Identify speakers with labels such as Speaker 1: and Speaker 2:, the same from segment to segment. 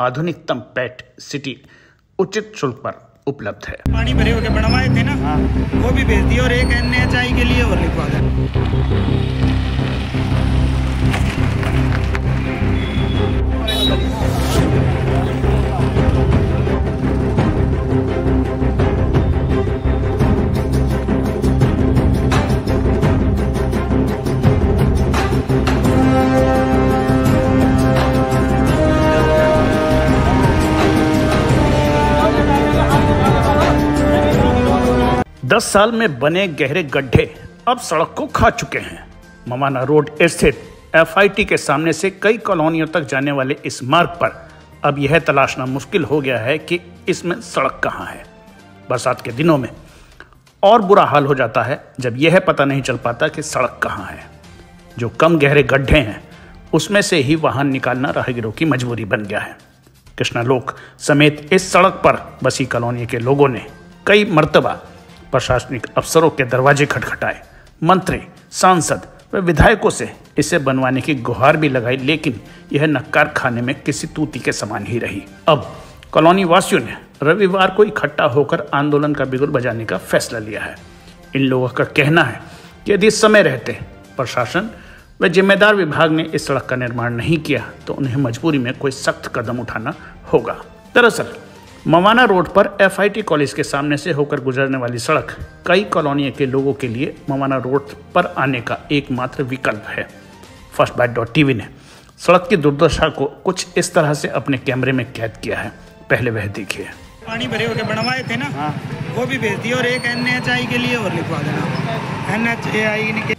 Speaker 1: आधुनिकतम PET CT उचित शुल्क पर उपलब्ध है।
Speaker 2: पानी भरे होकर बनवाए थे ना? वो भी भेज दिए और एक एन के लिए और लिखवा दें।
Speaker 1: दस साल में बने गहरे गड्ढे अब सड़क को खा चुके हैं। ममाना रोड स्थित एफआईटी के सामने से कई कॉलोनियों तक जाने वाले इस मार्ग पर अब यह तलाशना मुश्किल हो गया है कि इसमें सड़क कहाँ है। बरसात के दिनों में और बुरा हाल हो जाता है जब यह पता नहीं चल पाता कि सड़क कहाँ है। जो कम गहरे गड्ढे हैं, उसमें से ही वाहन निकालना राहगीरों की मजबूरी बन गया है। कृष्णा लोक समेत इस सड़क पर बसी कॉलोनी के लोगों ने कई मर्तबा प्रशासनिक अफसरों के दरवाजे खटखटाए। मंत्री, सांसद व विधायकों से इसे बनवाने की गुहार भी लगाई, लेकिन यह नक्कार खाने में किसी तूती के समान ही रही। अब कॉलोनी वासियों ने रविवार को इकट्ठा होकर आंदोलन का बिगुल बजाने का फैसला लिया है। इन लोगों का कहना है कि यदि समय रहते प्रशासन व जिम्मेदार विभाग ने इस सड़क का निर्माण नहीं किया तो उन्हें मजबूरी में कोई सख्त कदम उठाना होगा। दरअसल मवाना रोड पर एफआईटी कॉलेज के सामने से होकर गुजरने वाली सड़क कई कॉलोनियों के लोगों के लिए मवाना रोड पर आने का एकमात्र विकल्प है। फ़र्स्ट बाइट डॉट टीवी ने सड़क की दुर्दशा को कुछ इस तरह से अपने कैमरे में कैद किया है। पहले वह देखिए।
Speaker 2: पानी भरे होके बनवाए थे ना? वो भी भेज दिए और एक एन के लिए और लिखवा देना। एन के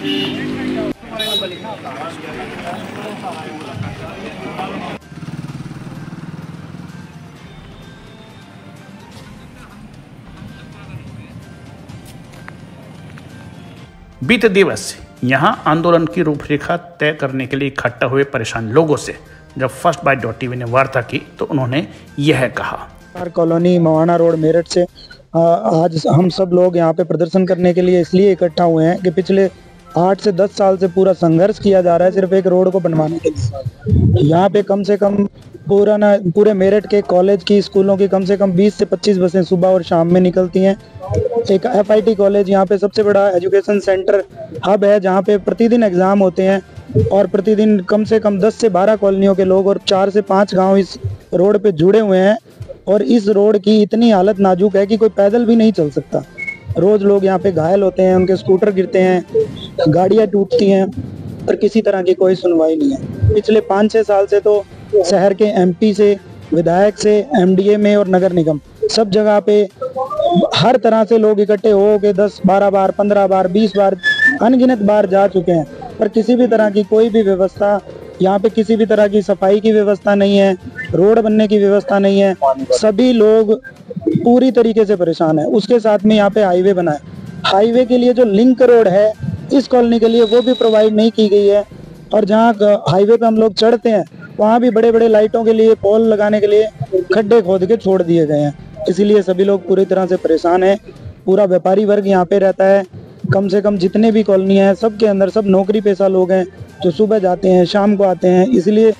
Speaker 1: बीते दिवस यहाँ आंदोलन की रूपरेखा तय करने के लिए इकट्ठा हुए परेशान लोगों से जब फ़र्स्ट बाइट डॉट टीवी ने वार्ता की तो उन्होंने यह कहा।
Speaker 3: कॉलोनी मवाना रोड मेरठ से आज हम सब लोग यहाँ पे प्रदर्शन करने के लिए इसलिए इकट्ठा हुए हैं कि पिछले आठ से दस साल से पूरा संघर्ष किया जा रहा है सिर्फ़ एक रोड को बनवाने के लिए। यहाँ पे कम से कम पूरा ना, पूरे मेरठ के कॉलेज की स्कूलों की कम से कम 20 से 25 बसें सुबह और शाम में निकलती हैं। एक एफआईटी कॉलेज यहाँ पे सबसे बड़ा एजुकेशन सेंटर हब है, जहाँ पे प्रतिदिन एग्ज़ाम होते हैं और प्रतिदिन कम से कम 10 से 12 कॉलोनियों के लोग और चार से पाँच गाँव इस रोड पे जुड़े हुए हैं और इस रोड की इतनी हालत नाजुक है कि कोई पैदल भी नहीं चल सकता। रोज़ लोग यहाँ पे घायल होते हैं, उनके स्कूटर गिरते हैं, गाड़ियाँ टूटती हैं, पर किसी तरह की कोई सुनवाई नहीं है। पिछले पाँच छः साल से तो शहर के एमपी से, विधायक से एमडीए में और नगर निगम, सब जगह पे हर तरह से लोग इकट्ठे हो के दस बारह बार, पंद्रह बार, बीस बार, अनगिनत बार जा चुके हैं। पर किसी भी तरह की कोई भी व्यवस्था, यहाँ पे किसी भी तरह की सफ़ाई की व्यवस्था नहीं है, रोड बनने की व्यवस्था नहीं है। सभी लोग पूरी तरीके से परेशान है। उसके साथ में यहाँ पे हाईवे बना है। हाईवे के लिए जो लिंक रोड है, इस कॉलोनी के लिए वो भी प्रोवाइड नहीं की गई है। और जहाँ हाईवे पे हम लोग चढ़ते हैं, वहाँ भी बड़े बड़े लाइटों के लिए पोल लगाने के लिए खड्डे खोद के छोड़ दिए गए हैं। इसीलिए सभी लोग पूरी तरह से परेशान है। पूरा व्यापारी वर्ग यहाँ पे रहता है। कम से कम जितने भी कॉलोनी है, सबके अंदर सब नौकरी पेशा लोग हैं, जो सुबह जाते हैं, शाम को आते हैं। इसलिए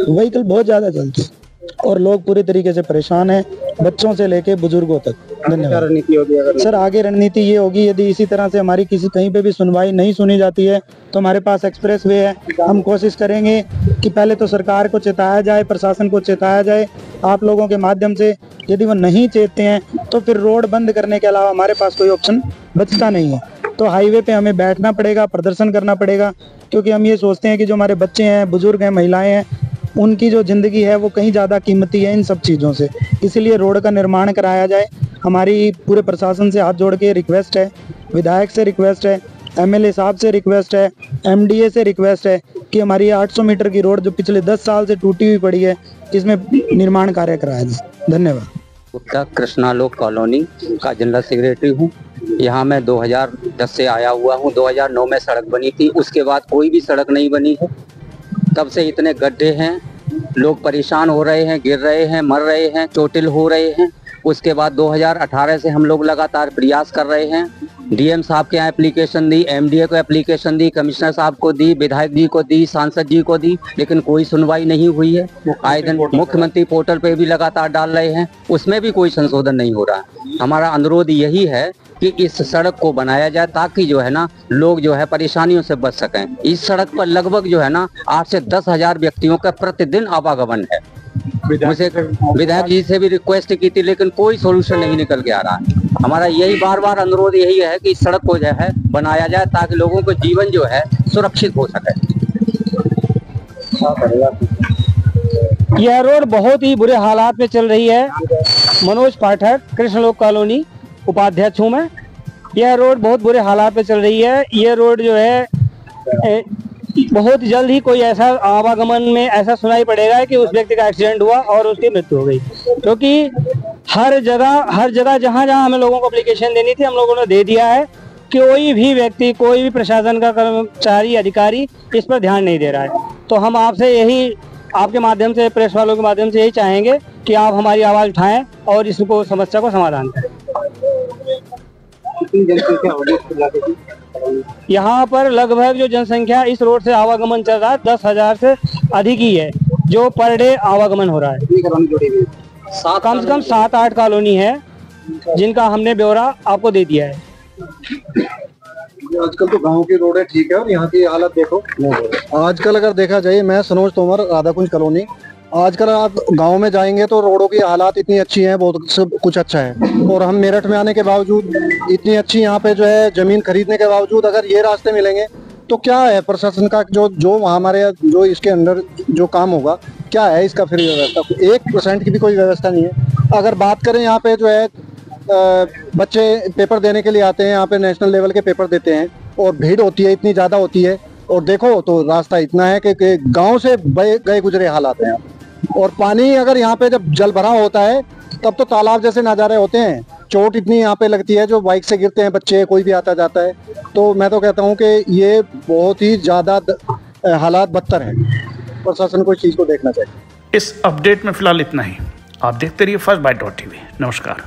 Speaker 3: व्हीकल बहुत ज़्यादा चलते और लोग पूरी तरीके से परेशान हैं। बच्चों से लेके बुज़ुर्गों तक। धन्यवाद। होगी सर आगे रणनीति ये होगी यदि इसी तरह से हमारी किसी कहीं पे भी सुनवाई नहीं सुनी जाती है तो हमारे पास एक्सप्रेस वे है। हम कोशिश करेंगे कि पहले तो सरकार को चेताया जाए प्रशासन को चेताया जाए आप लोगों के माध्यम से। यदि वो नहीं चेतते हैं तो फिर रोड बंद करने के अलावा हमारे पास कोई ऑप्शन बचता नहीं है। तो हाईवे पे हमें बैठना पड़ेगा प्रदर्शन करना पड़ेगा क्योंकि हम ये सोचते हैं कि जो हमारे बच्चे हैं बुज़ुर्ग हैं महिलाएँ हैं उनकी जो ज़िंदगी है वो कहीं ज़्यादा कीमती है इन सब चीज़ों से। इसलिए रोड का निर्माण कराया जाए। हमारी पूरे प्रशासन से हाथ जोड़ के रिक्वेस्ट है, विधायक से रिक्वेस्ट है, एमएलए साहब से रिक्वेस्ट है, एमडीए से रिक्वेस्ट है कि हमारी 800 मीटर की रोड जो पिछले 10 साल से टूटी हुई पड़ी है, इसमें निर्माण कार्य कराया जाए। धन्यवाद।
Speaker 4: गुप्ता कृष्णालोक कॉलोनी का जनरल सेक्रेटरी हूँ। यहाँ मैं 2010 से आया हुआ हूँ। 2009 में सड़क बनी थी। उसके बाद कोई भी सड़क नहीं बनी है। तब से इतने गड्ढे हैं, लोग परेशान हो रहे हैं, गिर रहे हैं, मर रहे हैं, चोटिल हो रहे हैं। उसके बाद 2018 से हम लोग लगातार प्रयास कर रहे हैं। डीएम साहब के यहाँ एप्लीकेशन दी एमडीए को एप्लीकेशन दी कमिश्नर साहब को दी, विधायक जी को दी, सांसद जी को दी, लेकिन कोई सुनवाई नहीं हुई है। आए दिन मुख्यमंत्री पोर्टल पे भी लगातार डाल रहे हैं, उसमें भी कोई संशोधन नहीं हो रहा। हमारा अनुरोध यही है कि इस सड़क को बनाया जाए ताकि जो है ना लोग जो है परेशानियों से बच सकें। इस सड़क पर लगभग जो है ना आठ से दस हज़ार व्यक्तियों का प्रतिदिन आवागमन है। मुझे विधायक जी से भी रिक्वेस्ट की थी लेकिन कोई सोल्यूशन नहीं निकल के आ रहा है। हमारा यही बार बार अनुरोध यही है कि इस सड़क को जो है बनाया जाए ताकि लोगों को जीवन जो है सुरक्षित हो सके।
Speaker 5: यह रोड बहुत ही बुरे हालात में चल रही है। मनोज पाठक कृष्णलोक कॉलोनी। उपाध्यक्ष हूँ मैं। यह रोड बहुत बुरे हालात में चल रही है। यह रोड जो है ए, बहुत जल्द ही कोई ऐसा आवागमन में ऐसा सुनाई पड़ेगा कि उस व्यक्ति का एक्सीडेंट हुआ और उसकी मृत्यु हो गई। क्योंकि हर जगह हर जगह जहाँ जहाँ हमें लोगों को अप्लीकेशन देनी थी हम लोगों ने दे दिया है। कोई भी व्यक्ति कोई भी प्रशासन का कर्मचारी अधिकारी इस पर ध्यान नहीं दे रहा है। तो हम आपसे यही आपके माध्यम से प्रेस वालों के माध्यम से यही चाहेंगे कि आप हमारी आवाज़ उठाएँ और इसको समस्या को समाधान करें। यहाँ पर लगभग जो जनसंख्या इस रोड से आवागमन चल रहा है दस हज़ार से अधिक ही है जो पर डे आवागमन हो रहा है। कम से कम सात आठ कॉलोनी है जिनका हमने ब्यौरा आपको दे दिया है।
Speaker 6: आजकल तो गाँव की रोड है ठीक है और यहाँ की हालत देखो। आजकल अगर देखा जाए मैं सनोज तोमर राधाकुंज कॉलोनी। आजकल आप गाँव में जाएँगे तो रोडों की हालात इतनी अच्छी हैं, बहुत सब कुछ अच्छा है। और हम मेरठ में आने के बावजूद इतनी अच्छी यहाँ पे जो है ज़मीन खरीदने के बावजूद अगर ये रास्ते मिलेंगे तो क्या है प्रशासन का जो जो हमारे जो इसके अंदर जो काम होगा, क्या है इसका फिर व्यवस्था? एक परसेंट की भी कोई व्यवस्था नहीं है। अगर बात करें यहाँ पे जो है बच्चे पेपर देने के लिए आते हैं, यहाँ पे नेशनल लेवल के पेपर देते हैं, और भीड़ होती है, इतनी ज़्यादा होती है, और देखो तो रास्ता इतना है कि गाँव से गए गुजरे हालात हैं। और पानी अगर यहाँ पे जब जल भरा होता है, तब तो तालाब जैसे नज़ारे होते हैं। चोट इतनी यहाँ पे लगती है, जो बाइक से गिरते हैं बच्चे, कोई भी आता जाता है। तो मैं तो कहता हूँ कि ये बहुत ही ज़्यादा हालात बदतर है। प्रशासन को इस चीज़ को देखना चाहिए।
Speaker 1: इस अपडेट में फ़िलहाल इतना ही। आप देखते रहिए फ़र्स्ट बाइट डॉट टीवी नमस्कार।